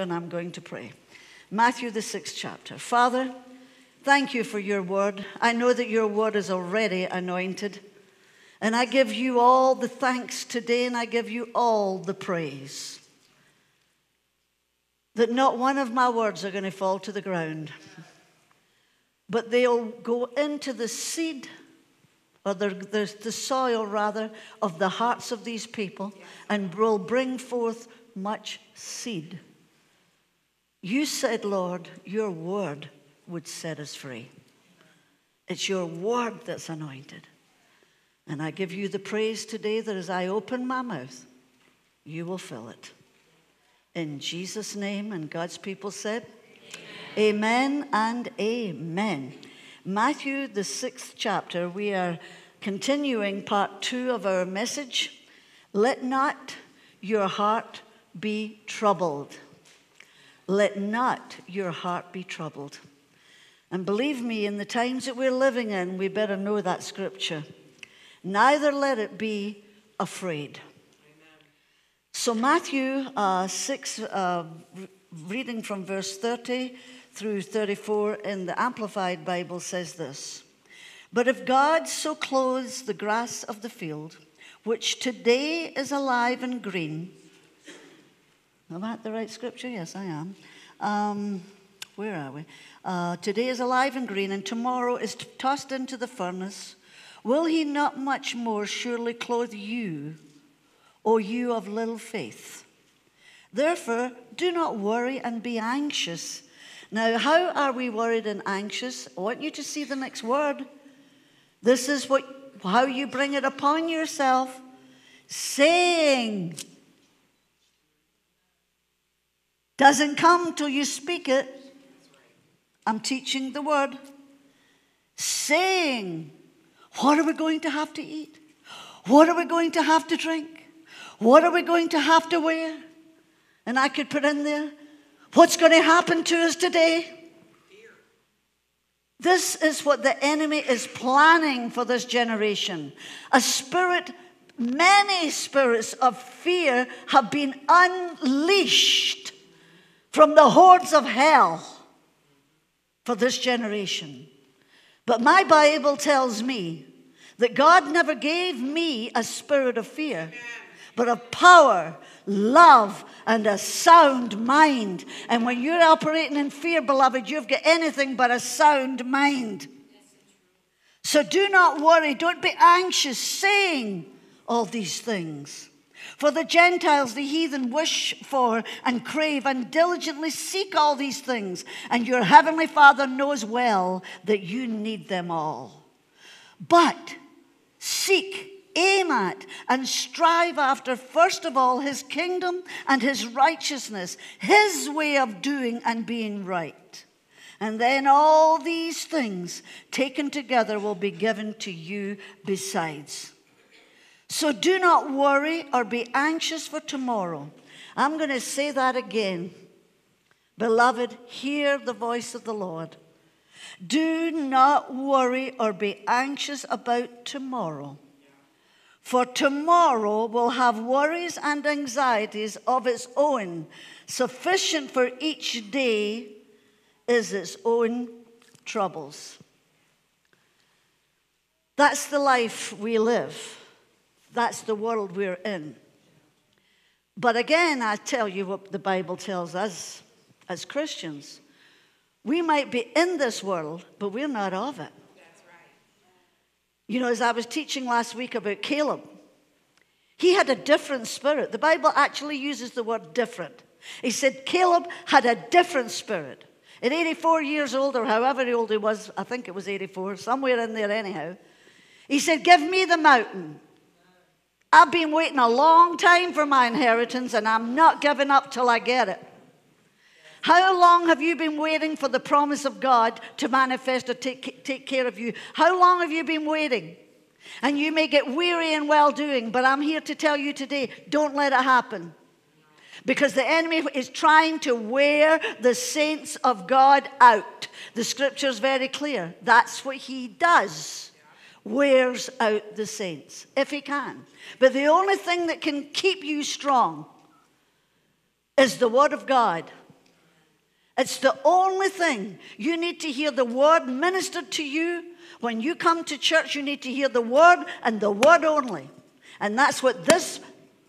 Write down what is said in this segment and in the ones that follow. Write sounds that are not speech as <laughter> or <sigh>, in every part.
and I'm going to pray. Matthew, the sixth chapter. Father, thank you for your word. I know that your word is already anointed. And I give you all the thanks today, and I give you all the praise. That not one of my words are going to fall to the ground, but they'll go into the seed, or the, the, the soil rather, of the hearts of these people, and will bring forth much seed. You said, Lord, your word would set us free. It's your word that's anointed. And I give you the praise today that as I open my mouth, you will fill it. In Jesus' name, and God's people said, Amen, amen and amen. Matthew, the sixth chapter, we are continuing part two of our message. Let not your heart be troubled. Let not your heart be troubled. And believe me, in the times that we're living in, we better know that scripture. Neither let it be afraid. Amen. So, Matthew uh, 6, uh, reading from verse 30 through 34 in the Amplified Bible, says this But if God so clothes the grass of the field, which today is alive and green, Am I at the right scripture? Yes, I am. Um, where are we? Uh, today is alive and green, and tomorrow is tossed into the furnace. Will he not much more surely clothe you, O you of little faith? Therefore, do not worry and be anxious. Now, how are we worried and anxious? I want you to see the next word. This is what, how you bring it upon yourself, saying, doesn't come till you speak it. I'm teaching the word. Saying, what are we going to have to eat? What are we going to have to drink? What are we going to have to wear? And I could put in there, what's going to happen to us today? This is what the enemy is planning for this generation. A spirit, many spirits of fear have been unleashed from the hordes of hell for this generation. But my Bible tells me that God never gave me a spirit of fear, but of power, love, and a sound mind. And when you're operating in fear, beloved, you've got anything but a sound mind. So do not worry, don't be anxious, saying all these things. For the Gentiles, the heathen, wish for and crave and diligently seek all these things, and your heavenly Father knows well that you need them all. But seek, aim at, and strive after, first of all, his kingdom and his righteousness, his way of doing and being right. And then all these things taken together will be given to you besides. So do not worry or be anxious for tomorrow. I'm going to say that again. Beloved, hear the voice of the Lord. Do not worry or be anxious about tomorrow. For tomorrow will have worries and anxieties of its own. Sufficient for each day is its own troubles. That's the life we live. That's the world we're in. But again, I tell you what the Bible tells us as Christians. We might be in this world, but we're not of it. That's right. You know, as I was teaching last week about Caleb, he had a different spirit. The Bible actually uses the word different. He said Caleb had a different spirit. At 84 years old, or however old he was, I think it was 84, somewhere in there anyhow, he said, Give me the mountain I've been waiting a long time for my inheritance and I'm not giving up till I get it. How long have you been waiting for the promise of God to manifest or take, take care of you? How long have you been waiting? And you may get weary in well doing, but I'm here to tell you today don't let it happen. Because the enemy is trying to wear the saints of God out. The scripture is very clear. That's what he does wears out the saints, if he can. But the only thing that can keep you strong is the Word of God It's the only thing. You need to hear the word ministered to you. When you come to church, you need to hear the word and the word only. And that's what this,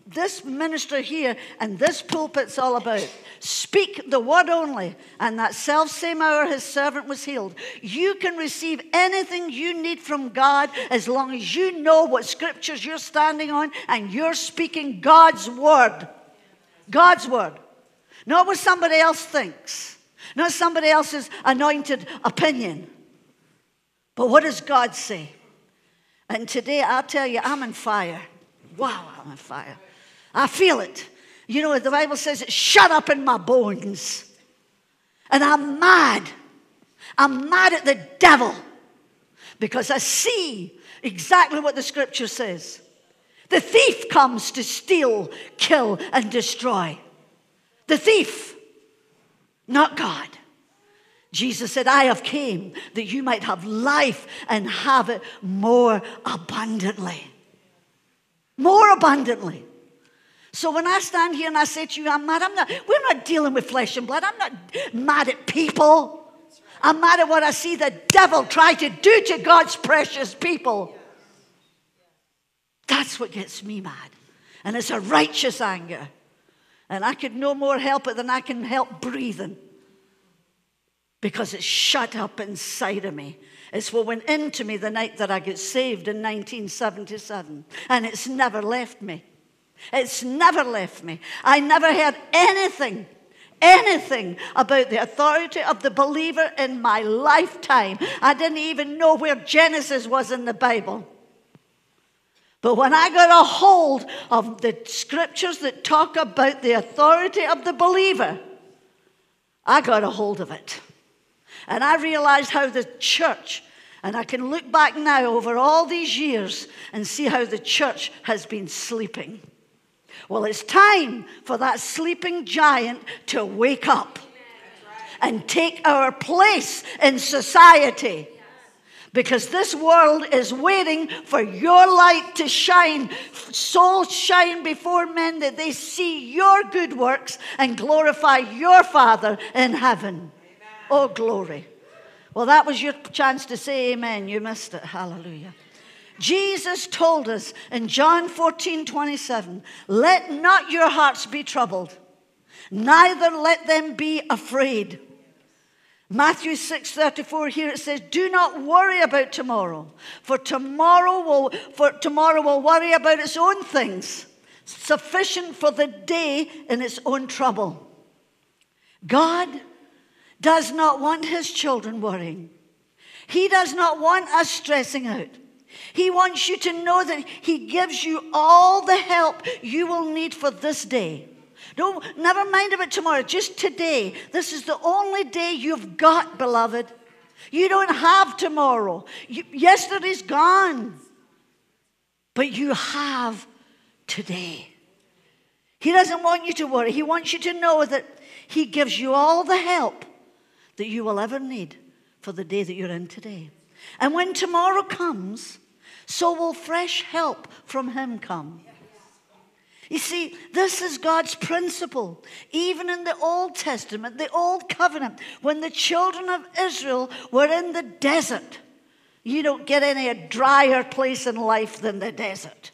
this minister here and this pulpit's all about. Speak the word only. And that self same hour his servant was healed. You can receive anything you need from God as long as you know what scriptures you're standing on and you're speaking God's word. God's word. Not what somebody else thinks, not somebody else's anointed opinion. But what does God say? And today, I'll tell you, I'm on fire. Wow, I'm on fire. I feel it. You know, what the Bible says it's shut up in my bones. And I'm mad. I'm mad at the devil because I see exactly what the scripture says. The thief comes to steal, kill, and destroy. The thief, not God. Jesus said, I have came that you might have life and have it more abundantly. More abundantly. So when I stand here and I say to you, I'm mad, I'm not, we're not dealing with flesh and blood. I'm not mad at people. I'm mad at what I see the devil try to do to God's precious people. That's what gets me mad. And it's a righteous anger. And I could no more help it than I can help breathing because it's shut up inside of me. It's what went into me the night that I got saved in 1977, and it's never left me. It's never left me. I never heard anything, anything about the authority of the believer in my lifetime. I didn't even know where Genesis was in the Bible. But when I got a hold of the scriptures that talk about the authority of the believer, I got a hold of it. And I realized how the church, and I can look back now over all these years and see how the church has been sleeping. Well, it's time for that sleeping giant to wake up and take our place in society. Because this world is waiting for your light to shine, so shine before men that they see your good works and glorify your Father in heaven. Oh, glory. Well, that was your chance to say amen. You missed it. Hallelujah. Jesus told us in John 14 27, let not your hearts be troubled, neither let them be afraid. Matthew 6 34 here it says, Do not worry about tomorrow, for tomorrow will for tomorrow will worry about its own things. Sufficient for the day in its own trouble. God does not want his children worrying. He does not want us stressing out. He wants you to know that He gives you all the help you will need for this day. Don't, never mind about tomorrow, just today. This is the only day you've got, beloved. You don't have tomorrow. You, yesterday's gone. But you have today. He doesn't want you to worry. He wants you to know that He gives you all the help that you will ever need for the day that you're in today. And when tomorrow comes, so will fresh help from Him come. You see, this is God's principle. Even in the Old Testament, the Old Covenant, when the children of Israel were in the desert, you don't get any drier place in life than the desert.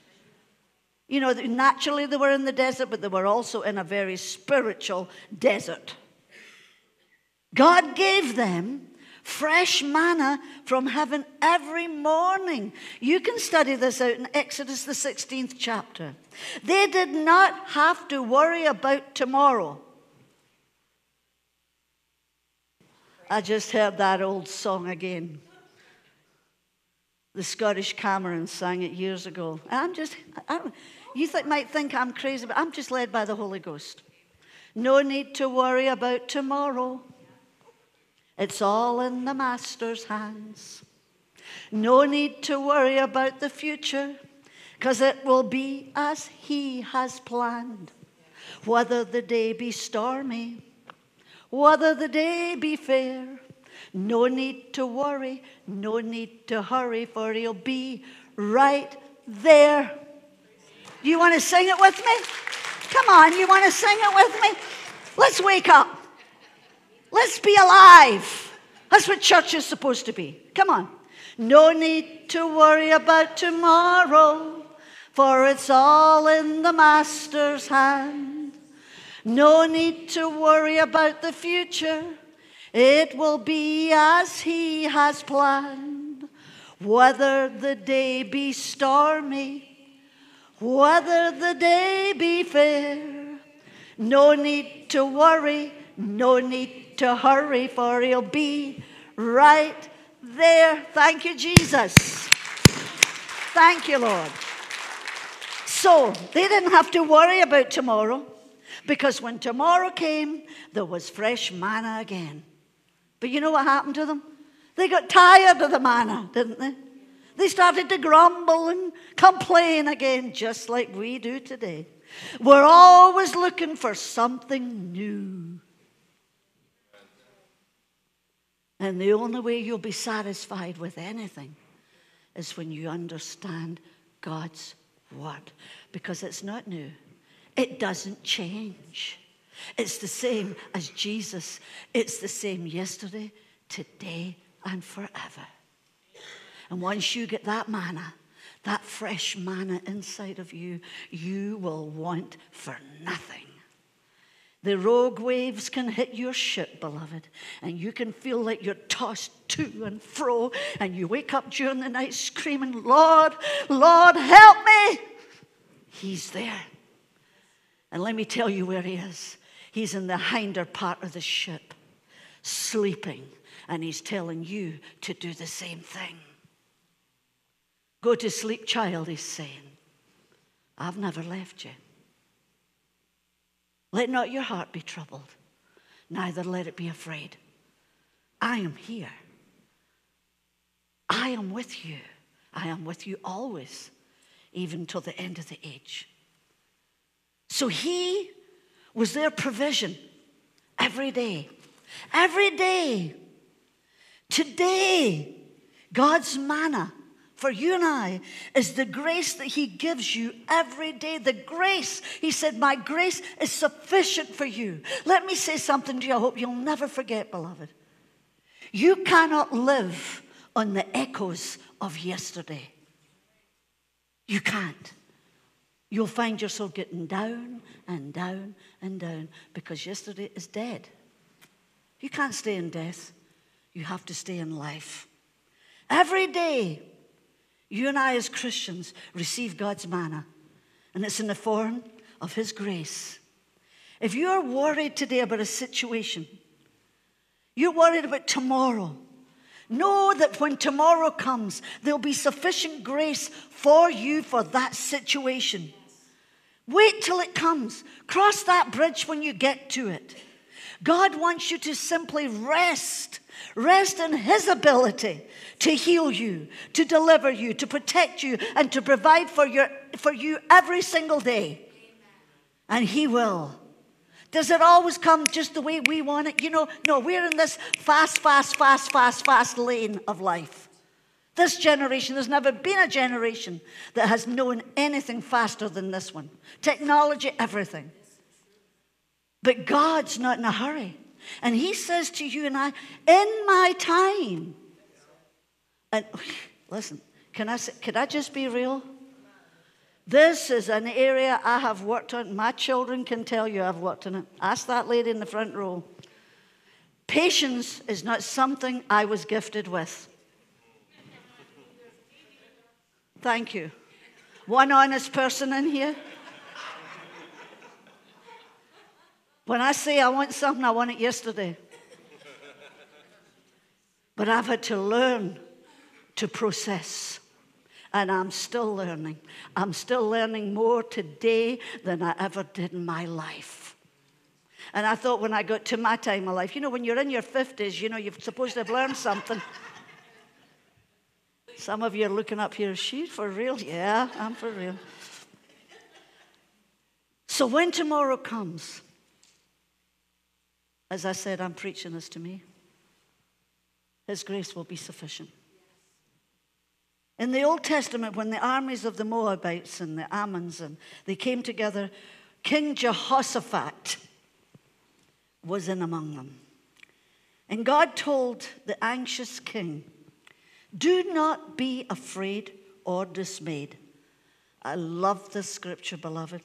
You know, naturally they were in the desert, but they were also in a very spiritual desert. God gave them fresh manna from heaven every morning. You can study this out in Exodus, the 16th chapter. They did not have to worry about tomorrow. I just heard that old song again. The Scottish Cameron sang it years ago. I'm just, I'm, you th- might think I'm crazy, but I'm just led by the Holy Ghost. No need to worry about tomorrow. It's all in the Master's hands. No need to worry about the future, because it will be as He has planned. Whether the day be stormy, whether the day be fair, no need to worry, no need to hurry, for He'll be right there. Do You want to sing it with me? Come on, you want to sing it with me? Let's wake up. Let's be alive. That's what church is supposed to be. Come on. No need to worry about tomorrow, for it's all in the Master's hand. No need to worry about the future, it will be as He has planned. Whether the day be stormy, whether the day be fair, no need to worry, no need to hurry, for He'll be right there. Thank you, Jesus. Thank you, Lord. So they didn't have to worry about tomorrow because when tomorrow came, there was fresh manna again. But you know what happened to them? They got tired of the manna, didn't they? They started to grumble and complain again, just like we do today. We're always looking for something new. And the only way you'll be satisfied with anything is when you understand God's word. Because it's not new, it doesn't change. It's the same as Jesus, it's the same yesterday, today, and forever. And once you get that manna, that fresh manna inside of you, you will want for nothing. The rogue waves can hit your ship, beloved, and you can feel like you're tossed to and fro, and you wake up during the night screaming, Lord, Lord, help me. He's there. And let me tell you where he is. He's in the hinder part of the ship, sleeping, and he's telling you to do the same thing. Go to sleep, child, he's saying. I've never left you. Let not your heart be troubled, neither let it be afraid. I am here. I am with you. I am with you always, even till the end of the age. So he was their provision every day. Every day. Today, God's manna for you and I is the grace that He gives you every day. The grace, He said, My grace is sufficient for you. Let me say something to you I hope you'll never forget, beloved. You cannot live on the echoes of yesterday. You can't. You'll find yourself getting down and down and down because yesterday is dead. You can't stay in death, you have to stay in life. Every day, you and I, as Christians, receive God's manna, and it's in the form of His grace. If you're worried today about a situation, you're worried about tomorrow, know that when tomorrow comes, there'll be sufficient grace for you for that situation. Wait till it comes. Cross that bridge when you get to it. God wants you to simply rest. Rest in His ability to heal you, to deliver you, to protect you, and to provide for, your, for you every single day. And He will. Does it always come just the way we want it? You know, no, we're in this fast, fast, fast, fast, fast lane of life. This generation, there's never been a generation that has known anything faster than this one. Technology, everything. But God's not in a hurry. And He says to you and I, in my time. And <laughs> listen, can I, say, can I just be real? This is an area I have worked on. My children can tell you I've worked on it. Ask that lady in the front row. Patience is not something I was gifted with. Thank you. One honest person in here? When I say I want something, I want it yesterday. <laughs> But I've had to learn to process. And I'm still learning. I'm still learning more today than I ever did in my life. And I thought when I got to my time of life, you know, when you're in your 50s, you know, you're supposed to have learned something. <laughs> Some of you are looking up here, she for real? Yeah, I'm for real. So when tomorrow comes, as I said, I'm preaching this to me. His grace will be sufficient. In the Old Testament, when the armies of the Moabites and the Ammons and they came together, King Jehoshaphat was in among them. And God told the anxious king, Do not be afraid or dismayed. I love this scripture, beloved,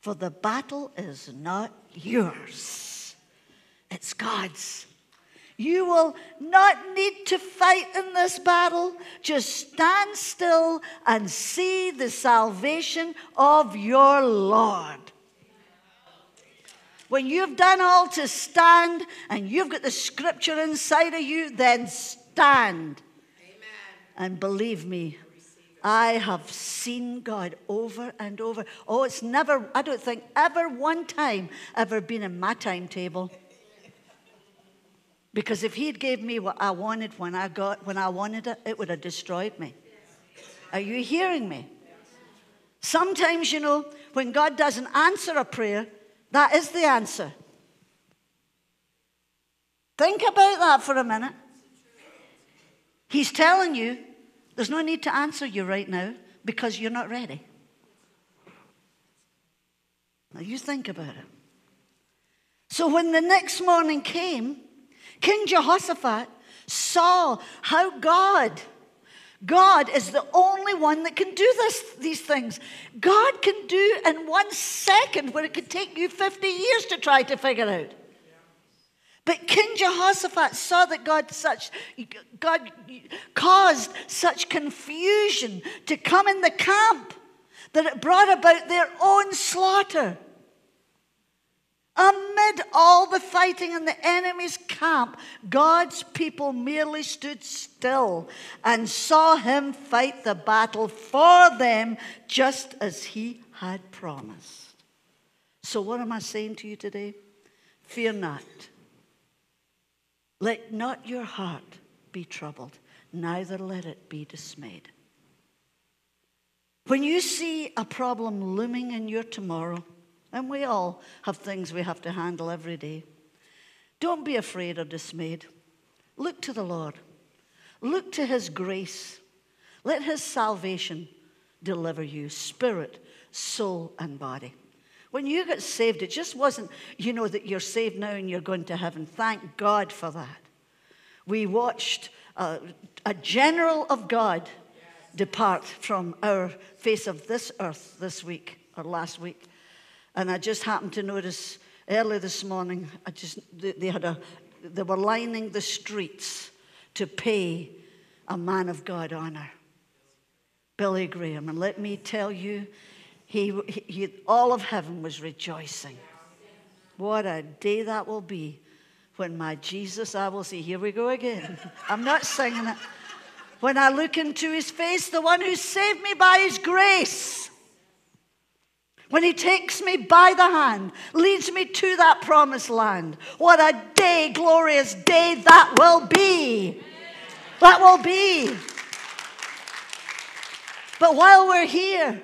for the battle is not yours, it's God's. You will not need to fight in this battle. Just stand still and see the salvation of your Lord. When you've done all to stand and you've got the scripture inside of you, then stand. Amen. And believe me, I have seen God over and over. Oh, it's never, I don't think ever one time ever been in my timetable. Because if he'd gave me what I wanted when I got when I wanted it, it would have destroyed me. Are you hearing me? Sometimes, you know, when God doesn't answer a prayer, that is the answer. Think about that for a minute. He's telling you there's no need to answer you right now because you're not ready. Now you think about it. So when the next morning came, King Jehoshaphat saw how God God is the only one that can do this, these things. God can do in one second what it could take you 50 years to try to figure out. But King Jehoshaphat saw that God, such, God caused such confusion to come in the camp that it brought about their own slaughter. Amid all the fighting in the enemy's camp, God's people merely stood still and saw him fight the battle for them just as he had promised. So, what am I saying to you today? Fear not. Let not your heart be troubled, neither let it be dismayed. When you see a problem looming in your tomorrow, and we all have things we have to handle every day. Don't be afraid or dismayed. Look to the Lord. Look to His grace. Let His salvation deliver you, spirit, soul, and body. When you got saved, it just wasn't, you know, that you're saved now and you're going to heaven. Thank God for that. We watched a, a general of God depart from our face of this earth this week or last week. And I just happened to notice early this morning, I just, they, had a, they were lining the streets to pay a man of God honor, Billy Graham. And let me tell you, he, he, all of heaven was rejoicing. What a day that will be when my Jesus I will see. Here we go again. <laughs> I'm not singing it. When I look into his face, the one who saved me by his grace when he takes me by the hand, leads me to that promised land. What a day, glorious day that will be. That will be. But while we're here,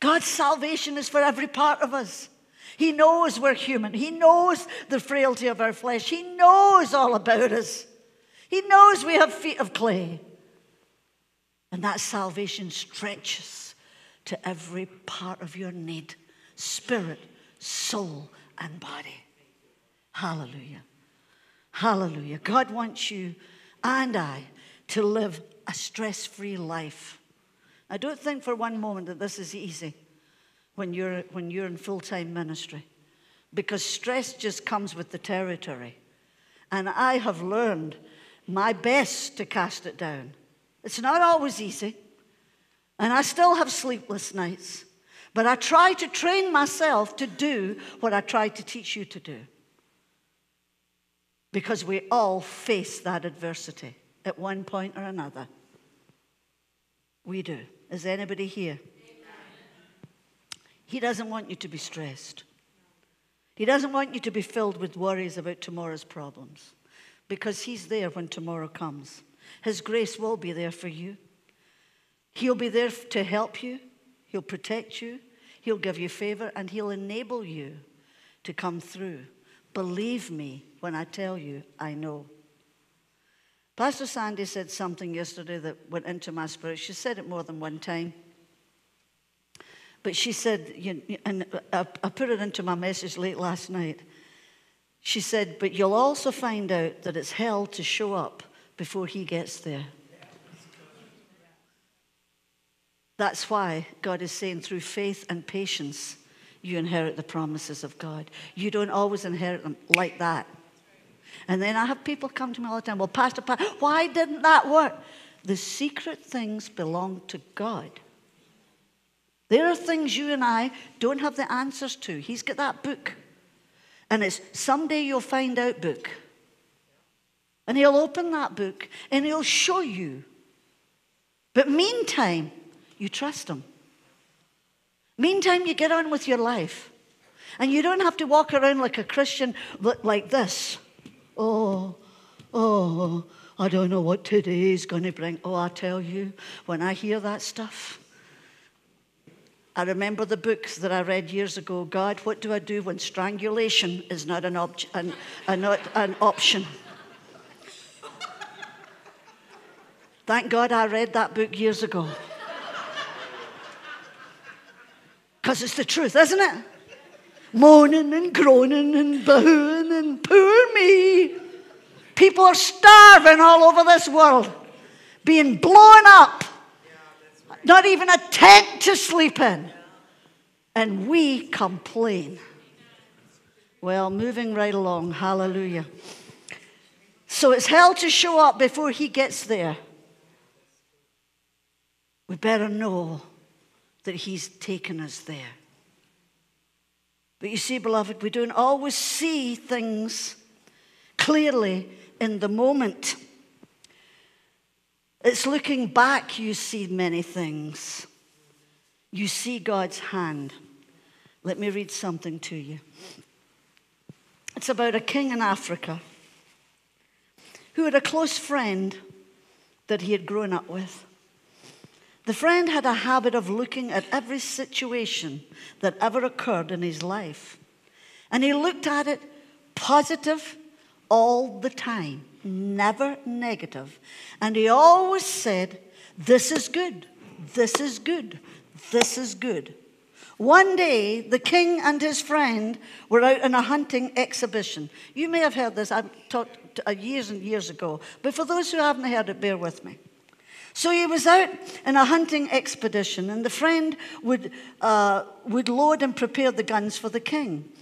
God's salvation is for every part of us. He knows we're human. He knows the frailty of our flesh. He knows all about us. He knows we have feet of clay. And that salvation stretches to every part of your need spirit, soul, and body. Hallelujah. Hallelujah. God wants you and I to live a stress free life. I don't think for one moment that this is easy when you're, when you're in full time ministry because stress just comes with the territory. And I have learned my best to cast it down. It's not always easy. And I still have sleepless nights. But I try to train myself to do what I try to teach you to do. Because we all face that adversity at one point or another. We do. Is anybody here? He doesn't want you to be stressed. He doesn't want you to be filled with worries about tomorrow's problems because He's there when tomorrow comes. His grace will be there for you. He'll be there to help you, He'll protect you, He'll give you favor, and He'll enable you to come through. Believe me when I tell you, I know. Pastor Sandy said something yesterday that went into my spirit. She said it more than one time. But she said, and I put it into my message late last night. She said, But you'll also find out that it's hell to show up before he gets there. That's why God is saying through faith and patience, you inherit the promises of God. You don't always inherit them like that. And then I have people come to me all the time, well, Pastor, Pastor why didn't that work? The secret things belong to God. There are things you and I don't have the answers to. He's got that book. And it's someday you'll find out book. And he'll open that book and he'll show you. But meantime, you trust him. Meantime, you get on with your life. And you don't have to walk around like a Christian like this. Oh, oh, I don't know what today is going to bring. Oh, I tell you, when I hear that stuff, I remember the book that I read years ago God, what do I do when strangulation is not an, op- an, an, an option? Thank God I read that book years ago. Because it's the truth, isn't it? Moaning and groaning and booing and poor me. People are starving all over this world, being blown up, not even a tent to sleep in. And we complain. Well, moving right along, hallelujah. So it's hell to show up before he gets there. We better know that He's taken us there. But you see, beloved, we don't always see things clearly in the moment. It's looking back, you see many things. You see God's hand. Let me read something to you. It's about a king in Africa who had a close friend that he had grown up with. The friend had a habit of looking at every situation that ever occurred in his life. And he looked at it positive all the time, never negative. And he always said, This is good, this is good, this is good. One day, the king and his friend were out in a hunting exhibition. You may have heard this, I've talked uh, years and years ago, but for those who haven't heard it, bear with me. So he was out in a hunting expedition, and the friend would, uh, would load and prepare the guns for the king.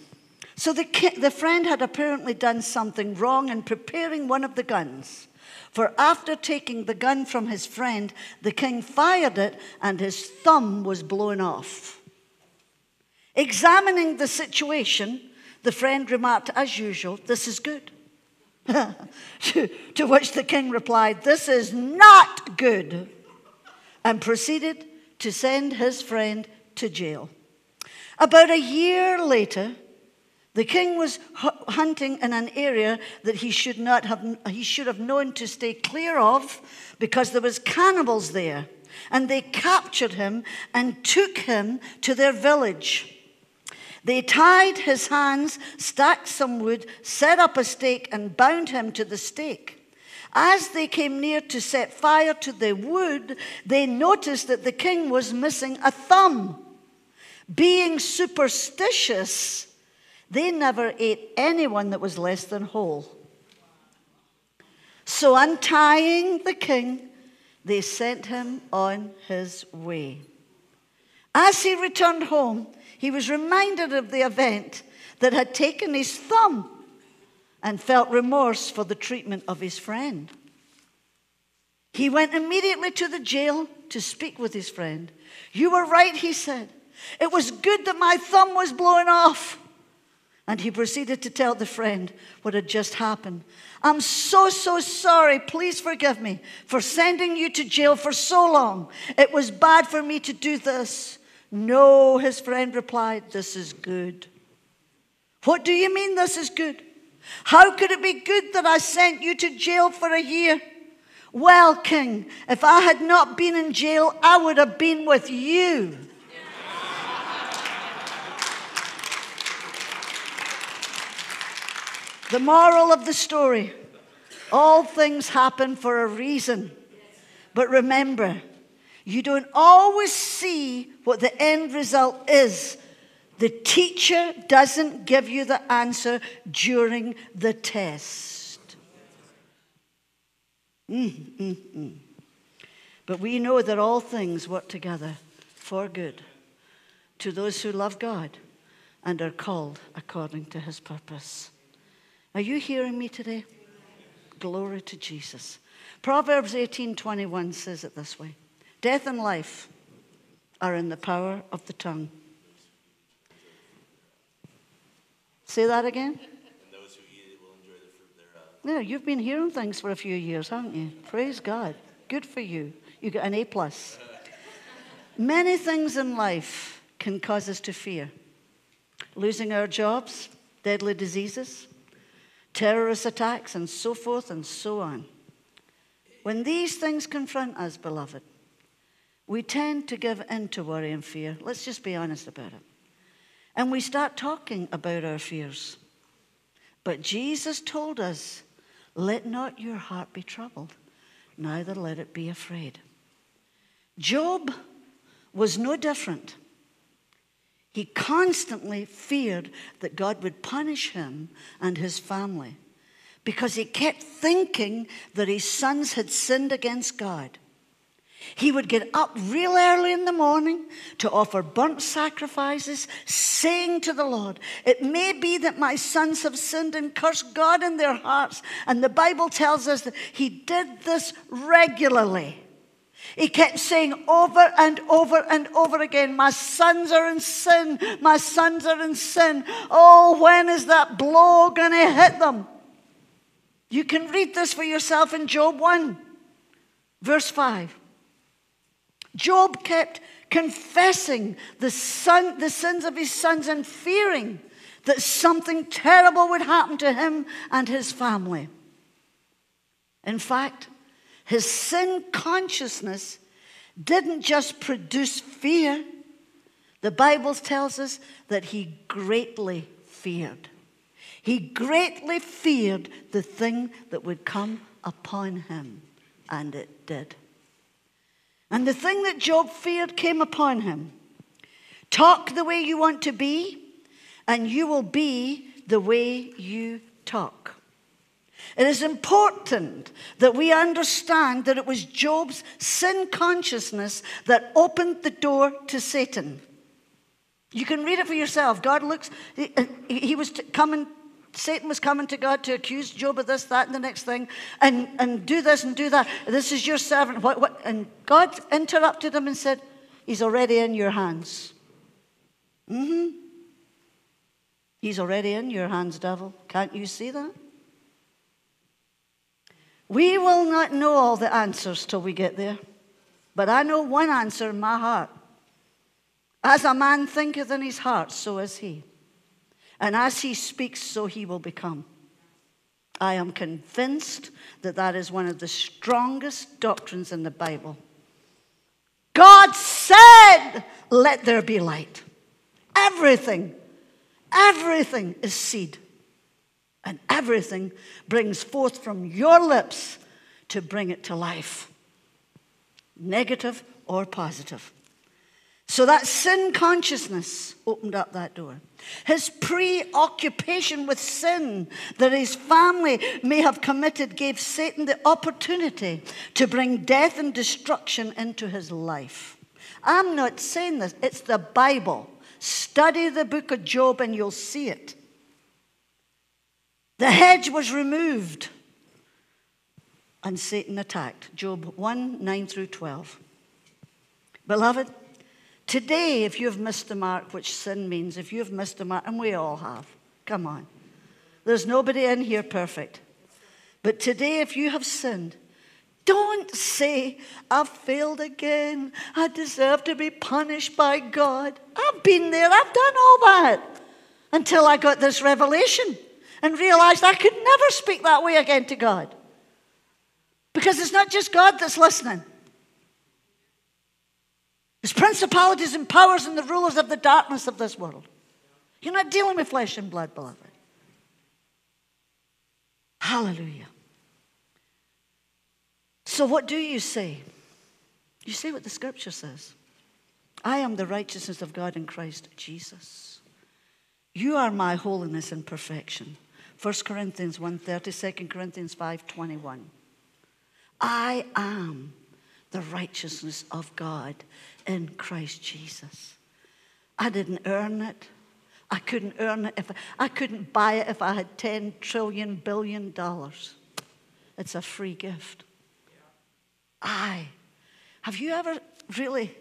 So the, ki- the friend had apparently done something wrong in preparing one of the guns. For after taking the gun from his friend, the king fired it and his thumb was blown off. Examining the situation, the friend remarked, as usual, this is good. <laughs> to, which the king replied, This is not good, and proceeded to send his friend to jail. About a year later, the king was hunting in an area that he should not have he should have known to stay clear of because there was cannibals there and they captured him and took him to their village they tied his hands, stacked some wood, set up a stake, and bound him to the stake. As they came near to set fire to the wood, they noticed that the king was missing a thumb. Being superstitious, they never ate anyone that was less than whole. So, untying the king, they sent him on his way. As he returned home, he was reminded of the event that had taken his thumb and felt remorse for the treatment of his friend. He went immediately to the jail to speak with his friend. You were right, he said. It was good that my thumb was blown off. And he proceeded to tell the friend what had just happened. I'm so, so sorry. Please forgive me for sending you to jail for so long. It was bad for me to do this. No, his friend replied, This is good. What do you mean this is good? How could it be good that I sent you to jail for a year? Well, King, if I had not been in jail, I would have been with you. the moral of the story all things happen for a reason. But remember, you don't always see what the end result is The teacher doesn't give you the answer during the test. Mm. But we know that all things work together for good to those who love God and are called according to his purpose. Are you hearing me today? Glory to Jesus. Proverbs 18:21 says it this way. Death and life are in the power of the tongue. Say that again. Yeah, you've been hearing things for a few years, haven't you? Praise God. Good for you. You got an A plus. <laughs> Many things in life can cause us to fear. Losing our jobs, deadly diseases, terrorist attacks, and so forth and so on. When these things confront us, beloved, we tend to give in to worry and fear. Let's just be honest about it. And we start talking about our fears. But Jesus told us, let not your heart be troubled, neither let it be afraid. Job was no different. He constantly feared that God would punish him and his family because he kept thinking that his sons had sinned against God. He would get up real early in the morning to offer burnt sacrifices, saying to the Lord, It may be that my sons have sinned and cursed God in their hearts. And the Bible tells us that he did this regularly. He kept saying over and over and over again, My sons are in sin. My sons are in sin. Oh, when is that blow going to hit them? You can read this for yourself in Job 1, verse 5. Job kept confessing the, son, the sins of his sons and fearing that something terrible would happen to him and his family. In fact, his sin consciousness didn't just produce fear, the Bible tells us that he greatly feared. He greatly feared the thing that would come upon him, and it did. And the thing that Job feared came upon him. Talk the way you want to be, and you will be the way you talk. It is important that we understand that it was Job's sin consciousness that opened the door to Satan. You can read it for yourself. God looks, he, he was coming, Satan was coming to God to accuse Job of this, that, and the next thing, and, and do this and do that. This is your servant. What, what? And God interrupted him and said, He's already in your hands. Mm hmm. He's already in your hands, devil. Can't you see that? We will not know all the answers till we get there. But I know one answer in my heart. As a man thinketh in his heart, so is he. And as he speaks, so he will become. I am convinced that that is one of the strongest doctrines in the Bible. God said, Let there be light. Everything, everything is seed. And everything brings forth from your lips to bring it to life, negative or positive. So that sin consciousness opened up that door. His preoccupation with sin that his family may have committed gave Satan the opportunity to bring death and destruction into his life. I'm not saying this, it's the Bible. Study the book of Job and you'll see it. The hedge was removed and Satan attacked. Job 1 9 through 12. Beloved, today, if you've missed the mark, which sin means, if you've missed the mark, and we all have, come on. There's nobody in here perfect. But today, if you have sinned, don't say, I've failed again. I deserve to be punished by God. I've been there, I've done all that until I got this revelation and realized I could never speak that way again to God. Because it's not just God that's listening. It's principalities and powers and the rulers of the darkness of this world. You're not dealing with flesh and blood, beloved. Hallelujah. So, what do you say? You say what the scripture says I am the righteousness of God in Christ Jesus. You are my holiness and perfection. 1 Corinthians 1.30, 2 Corinthians 5.21. I am the righteousness of God in Christ Jesus. I didn't earn it. I couldn't earn it if I, I couldn't buy it if I had 10 trillion billion dollars. It's a free gift. I. Have you ever really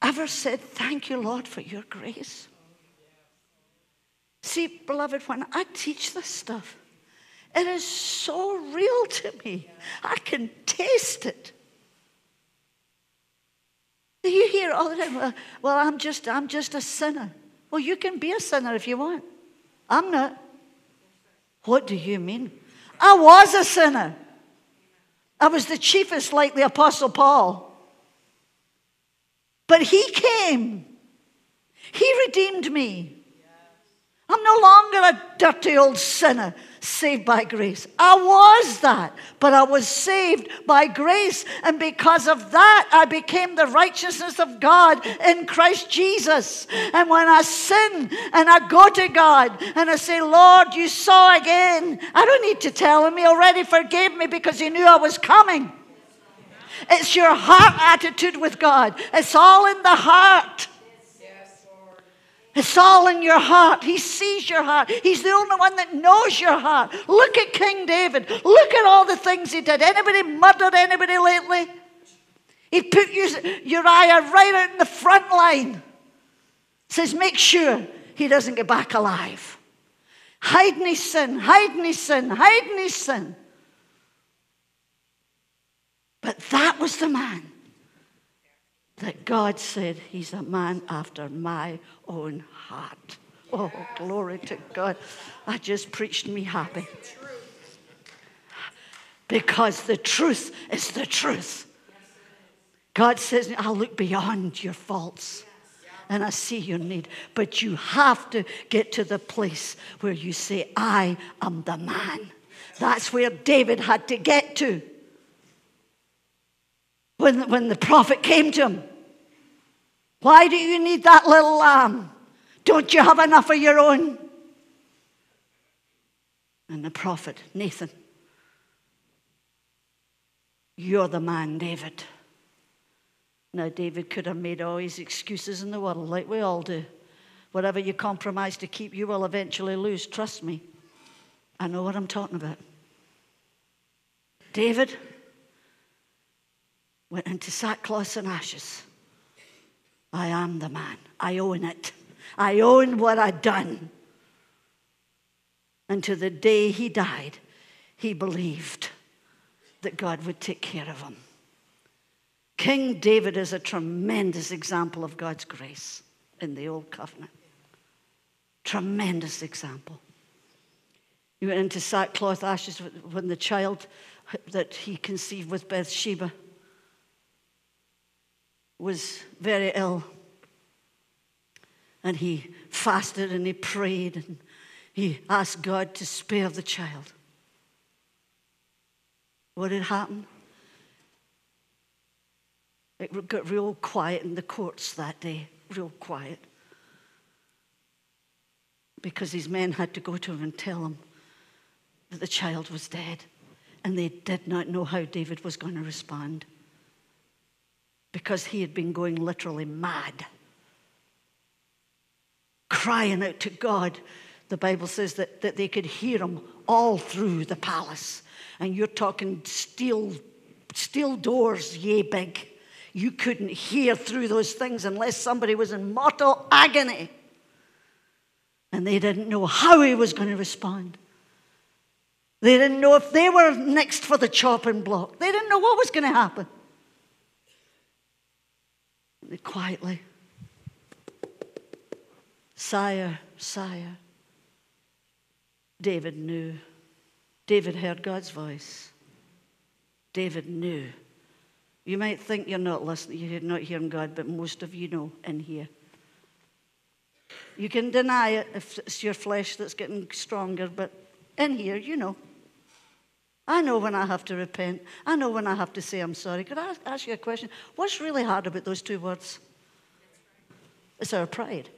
ever said, Thank you, Lord, for your grace? See, beloved, when I teach this stuff, it is so real to me. I can taste it. Do you hear all the time, well, well, I'm just, I'm just a sinner. Well, you can be a sinner if you want. I'm not. What do you mean? I was a sinner. I was the chiefest, like the Apostle Paul. But he came, he redeemed me. I'm no longer a dirty old sinner saved by grace. I was that, but I was saved by grace. And because of that, I became the righteousness of God in Christ Jesus. And when I sin and I go to God and I say, Lord, you saw again, I don't need to tell him. He already forgave me because he knew I was coming. It's your heart attitude with God, it's all in the heart. It's all in your heart. He sees your heart. He's the only one that knows your heart. Look at King David. Look at all the things he did. Anybody murdered anybody lately? He put Uriah right out in the front line. Says, make sure he doesn't get back alive. Hide his sin, hide his sin, hide his sin. But that was the man that God said he's a man after my own heart. Oh, glory to God. I just preached me happy. Because the truth is the truth. God says, I'll look beyond your faults and I see your need. But you have to get to the place where you say, I am the man. That's where David had to get to. When, when the prophet came to him, why do you need that little lamb? Don't you have enough of your own? And the prophet, Nathan, you're the man, David. Now, David could have made all his excuses in the world, like we all do. Whatever you compromise to keep, you will eventually lose. Trust me. I know what I'm talking about. David went into sackcloth and ashes. I am the man. I own it. I own what I'd done. And to the day he died, he believed that God would take care of him. King David is a tremendous example of God's grace in the Old Covenant. Tremendous example. He went into sackcloth ashes when the child that he conceived with Bathsheba was very ill. And he fasted and he prayed and he asked God to spare the child. What had happened? It got real quiet in the courts that day, real quiet. Because his men had to go to him and tell him that the child was dead. And they did not know how David was going to respond because he had been going literally mad, crying out to God. The Bible says that, that they could hear him all through the palace. And you're talking steel, steel doors, yea, big. You couldn't hear through those things unless somebody was in mortal agony. And they didn't know how he was going to respond. They didn't know if they were next for the chopping block. They didn't know what was going to happen quietly. Sire, sire. David knew. David heard God's voice. David knew. You might think you're not listening, you're not hearing God, but most of you know in here. You can deny it if it's your flesh that's getting stronger, but in here, you know. I know when I have to repent. I know when I have to say I'm sorry. Could I ask you a question? What's really hard about those two words? It's our pride.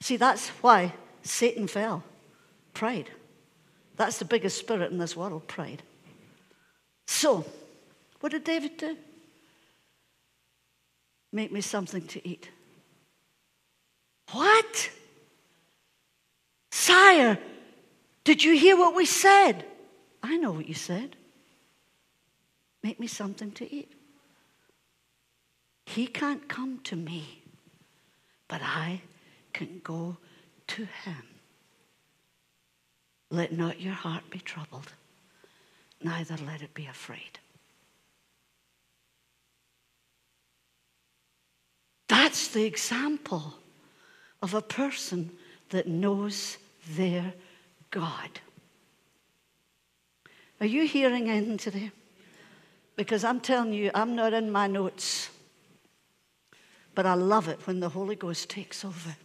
See, that's why Satan fell. Pride. That's the biggest spirit in this world, pride. So, what did David do? Make me something to eat. What? Sire, did you hear what we said? I know what you said. Make me something to eat. He can't come to me, but I can go to him. Let not your heart be troubled, neither let it be afraid. That's the example of a person that knows their God. Are you hearing in today? Because I'm telling you, I'm not in my notes. But I love it when the Holy Ghost takes over.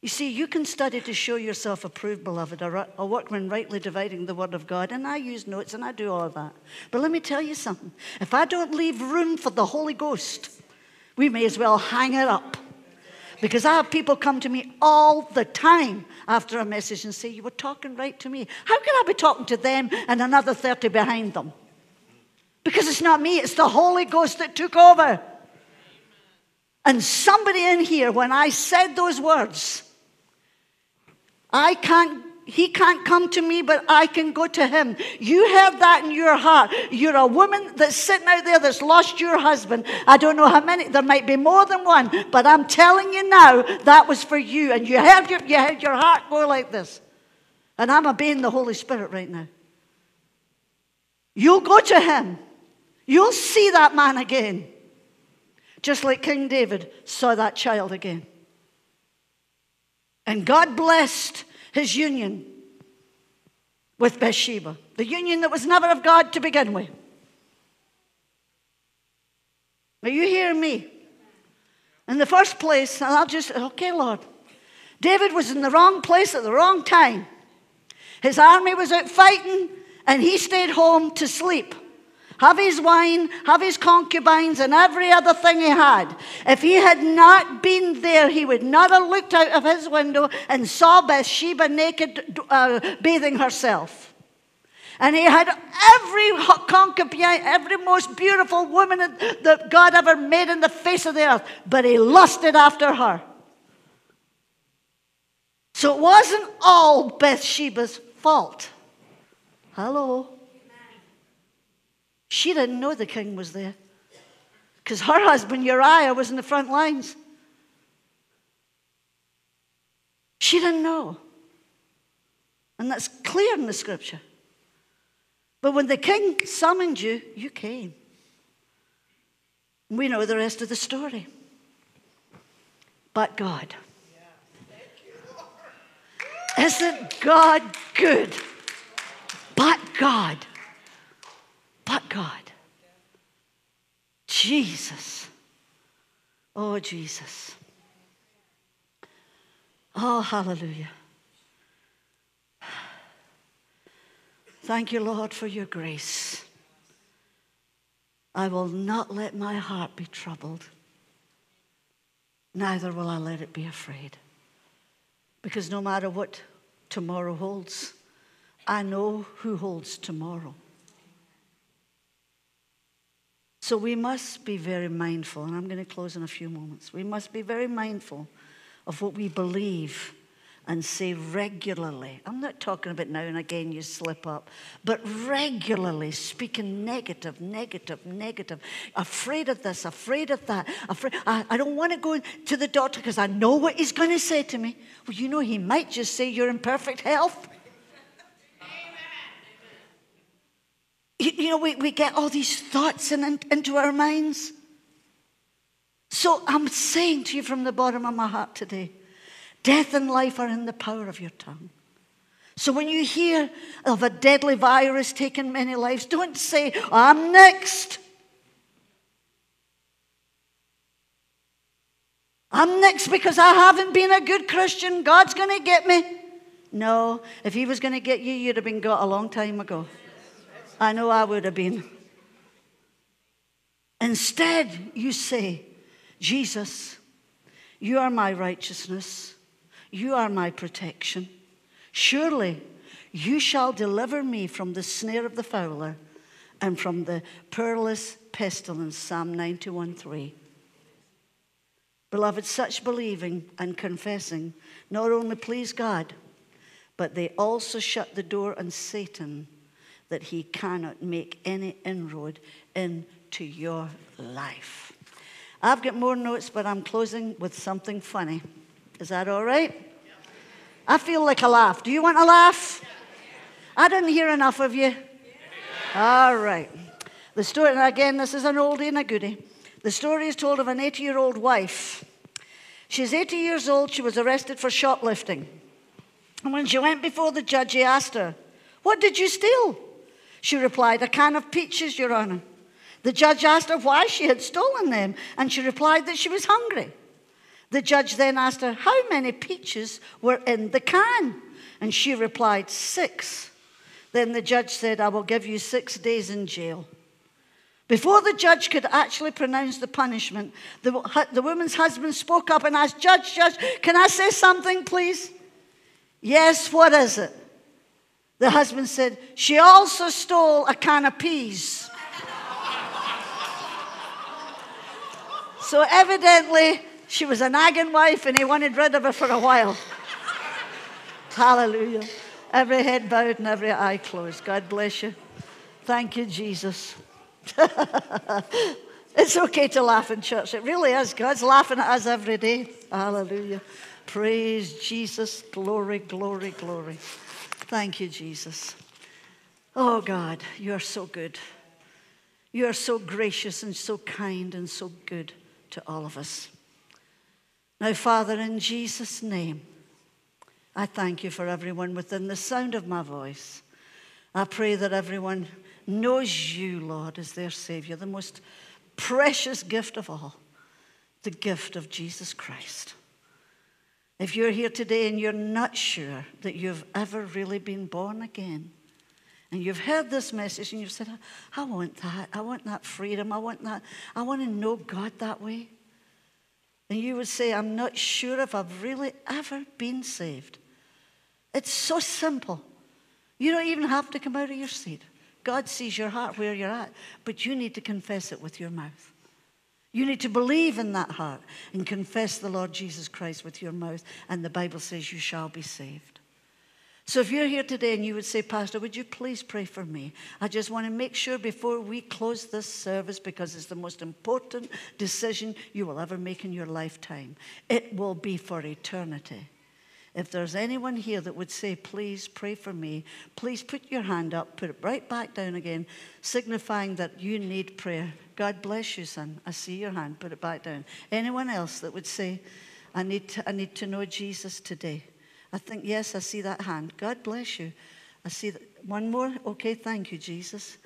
You see, you can study to show yourself approved, beloved, a workman rightly dividing the word of God. And I use notes and I do all of that. But let me tell you something. If I don't leave room for the Holy Ghost, we may as well hang it up. Because I have people come to me all the time after a message and say, You were talking right to me. How can I be talking to them and another 30 behind them? Because it's not me, it's the Holy Ghost that took over. And somebody in here, when I said those words, I can't, he can't come to me, but I can go to him. You have that in your heart. You're a woman that's sitting out there that's lost your husband. I don't know how many, there might be more than one, but I'm telling you now, that was for you. And you had your, you had your heart go like this. And I'm obeying the Holy Spirit right now. You'll go to him. You'll see that man again. Just like King David saw that child again. And God blessed his union with Bathsheba, the union that was never of God to begin with. Are you hearing me? In the first place, and I'll just, okay, Lord. David was in the wrong place at the wrong time. His army was out fighting, and he stayed home to sleep have his wine, have his concubines, and every other thing he had. If he had not been there, he would not have looked out of his window and saw Bathsheba naked, uh, bathing herself. And he had every concubine, every most beautiful woman that God ever made in the face of the earth, but he lusted after her. So it wasn't all Bathsheba's fault. Hello. She didn't know the king was there because her husband Uriah was in the front lines. She didn't know. And that's clear in the scripture. But when the king summoned you, you came. We know the rest of the story. But God. Isn't God good? But God. But God. Jesus. Oh, Jesus. Oh, hallelujah. Thank you, Lord, for your grace. I will not let my heart be troubled, neither will I let it be afraid. Because no matter what tomorrow holds, I know who holds tomorrow. So we must be very mindful, and I'm going to close in a few moments. We must be very mindful of what we believe and say regularly. I'm not talking about now and again you slip up, but regularly speaking negative, negative, negative. Afraid of this, afraid of that. Afraid, I, I don't want to go to the doctor because I know what he's going to say to me. Well, you know, he might just say you're in perfect health. You, know, we, we get all these thoughts in, in, into our minds. So I'm saying to you from the bottom of my heart today death and life are in the power of your tongue. So when you hear of a deadly virus taking many lives, don't say, I'm next. I'm next because I haven't been a good Christian. God's going to get me. No, if He was going to get you, you'd have been got a long time ago. I know I would have been. Instead, you say, Jesus, You are my righteousness. You are my protection. Surely you shall deliver me from the snare of the fowler and from the perilous pestilence. Psalm 91 3. Beloved, such believing and confessing not only please God, but they also shut the door on Satan that he cannot make any inroad into your life. I've got more notes, but I'm closing with something funny. Is that all right? I feel like a laugh. Do you want a laugh? I didn't hear enough of you. All right. The story, and again, this is an oldie and a goodie. The story is told of an 80 year old wife. She's 80 years old. She was arrested for shoplifting. And when she went before the judge, he asked her, What did you steal? She replied, A can of peaches, Your Honor. The judge asked her why she had stolen them, and she replied that she was hungry. The judge then asked her how many peaches were in the can, and she replied, Six. Then the judge said, I will give you six days in jail. Before the judge could actually pronounce the punishment, the, the woman's husband spoke up and asked, Judge, Judge, can I say something, please? Yes, what is it? The husband said, She also stole a can of peas. so evidently, she was a nagging wife and he wanted rid of her for a while. Hallelujah. Every head bowed and every eye closed. God bless you. Thank you, Jesus. <laughs> it's okay to laugh in church. It really is. God's laughing at us every day. Hallelujah. Praise Jesus. Glory, glory, glory. Thank you, Jesus. Oh, God, you are so good. You are so gracious and so kind and so good to all of us. Now, Father, in Jesus' name, I thank you for everyone within the sound of my voice. I pray that everyone knows you, Lord, as their Savior, the most precious gift of all, the gift of Jesus Christ. If you're here today and you're not sure that you've ever really been born again, and you've heard this message and you've said, I want that. I want that freedom. I want that. I want to know God that way. And you would say, I'm not sure if I've really ever been saved. It's so simple. You don't even have to come out of your seat. God sees your heart where you're at, but you need to confess it with your mouth. You need to believe in that heart and confess the Lord Jesus Christ with your mouth, and the Bible says you shall be saved. So if you're here today and you would say, Pastor, would you please pray for me? I just want to make sure before we close this service, because it's the most important decision you will ever make in your lifetime, it will be for eternity. If there's anyone here that would say, please pray for me, please put your hand up, put it right back down again, signifying that you need prayer. God bless you, son. I see your hand. Put it back down. Anyone else that would say, I need to, I need to know Jesus today? I think, yes, I see that hand. God bless you. I see that. One more? Okay, thank you, Jesus.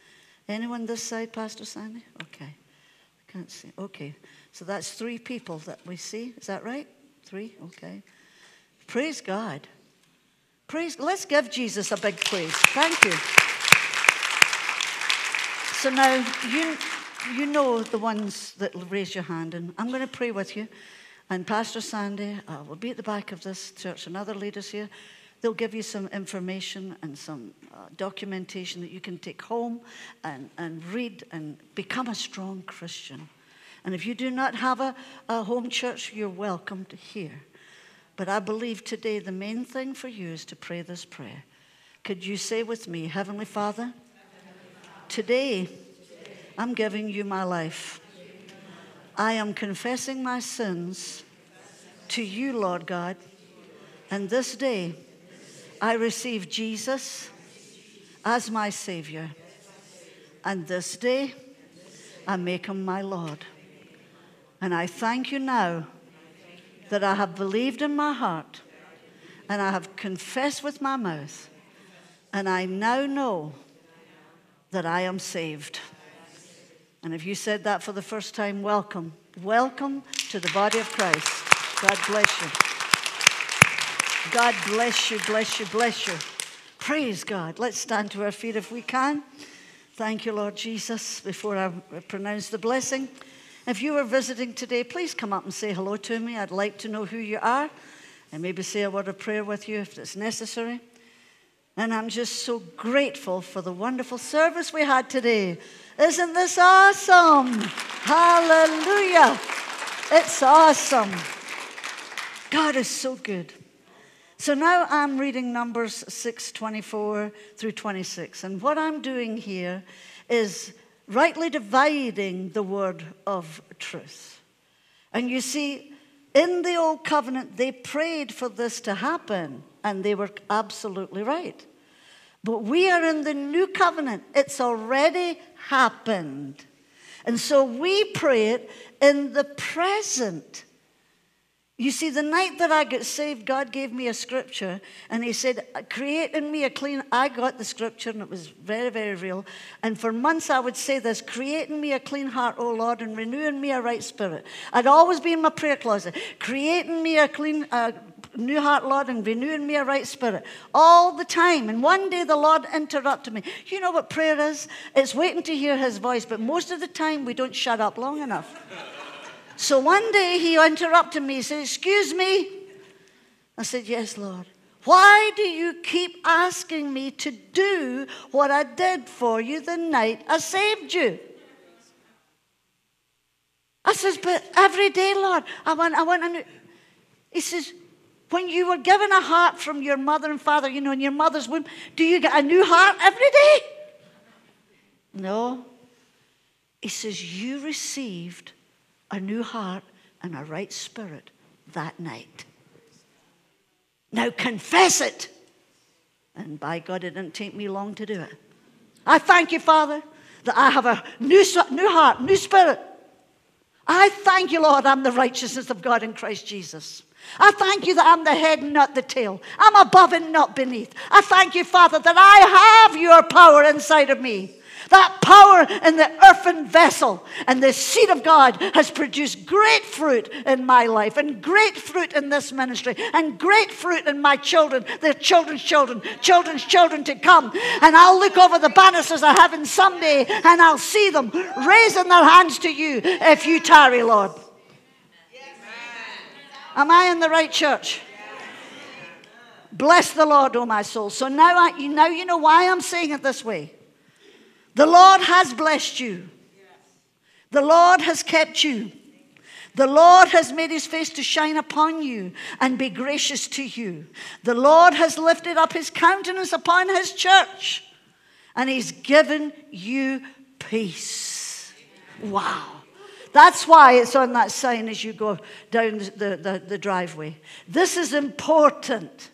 Anyone this side, Pastor Sandy? Okay. I can't see. Okay. So that's three people that we see. Is that right? Three? Okay. Praise God. Praise. Let's give Jesus a big praise. Thank you. So now you you know the ones that will raise your hand, and I'm going to pray with you. And Pastor Sandy uh, will be at the back of this church, and other leaders here. They'll give you some information and some uh, documentation that you can take home and, and read and become a strong Christian. And if you do not have a, a home church, you're welcome to here. But I believe today the main thing for you is to pray this prayer. Could you say with me, Heavenly Father, today I'm giving you my life. I am confessing my sins to you, Lord God. And this day I receive Jesus as my Savior. And this day I make him my Lord. And I thank you now that I have believed in my heart and I have confessed with my mouth, and I now know that I am saved. And if you said that for the first time, welcome. Welcome to the body of Christ. God bless you. God bless you, bless you, bless you. Praise God. Let's stand to our feet if we can. Thank you, Lord Jesus. Before I pronounce the blessing, If you are visiting today, please come up and say hello to me. I'd like to know who you are and maybe say a word of prayer with you if it's necessary. And I'm just so grateful for the wonderful service we had today. Isn't this awesome? Hallelujah. It's awesome. God is so good. So now I'm reading Numbers 6 24 through 26. And what I'm doing here is rightly dividing the word of truth. And you see, in the old covenant, they prayed for this to happen, and they were absolutely right. But we are in the new covenant, it's already happened. And so we pray it in the present. You see, the night that I got saved, God gave me a scripture and He said, Create in me a clean. I got the scripture and it was very, very real. And for months I would say this Create in me a clean heart, O Lord, and renew in me a right spirit. I'd always be in my prayer closet. Create in me a clean, uh, new heart, Lord, and renew in me a right spirit. All the time. And one day the Lord interrupted me. You know what prayer is? It's waiting to hear His voice, but most of the time we don't shut up long enough. So one day he interrupted me. He said, Excuse me. I said, Yes, Lord. Why do you keep asking me to do what I did for you the night I saved you? I says, But every day, Lord, I want, I want a new. He says, when you were given a heart from your mother and father, you know, in your mother's womb, do you get a new heart every day? No. He says, You received a new heart and a right spirit that night. Now confess it. And by God, it didn't take me long to do it. I thank you, Father, that I have a new, new heart, new spirit. I thank you, Lord, I'm the righteousness of God in Christ Jesus. I thank you that I'm the head and not the tail. I'm above and not beneath. I thank you, Father, that I have your power inside of me. That power in the earthen vessel and the seed of God has produced great fruit in my life and great fruit in this ministry and great fruit in my children, their children's children, children's children to come. And I'll look over the banisters of heaven someday and I'll see them raising their hands to you if you tarry, Lord. Am I in the right church? Bless the Lord, oh my soul. So now, I, now you know why I'm saying it this way. The Lord has blessed you. The Lord has kept you. The Lord has made his face to shine upon you and be gracious to you. The Lord has lifted up his countenance upon his church and he's given you peace. Wow. That's why it's on that sign as you go down the, the, the driveway. This is important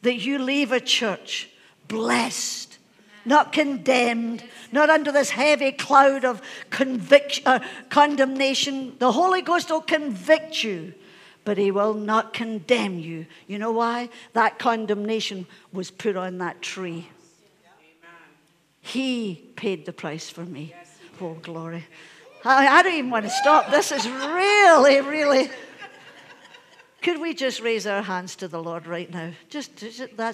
that you leave a church blessed, not condemned, not under this heavy cloud of conviction, uh, condemnation. The Holy Ghost will convict you, but He will not condemn you. You know why? That condemnation was put on that tree. He paid the price for me. Oh, glory. I, I don't even want to stop. This is really, really. Could we just raise our hands to the Lord right now? Just, just that's.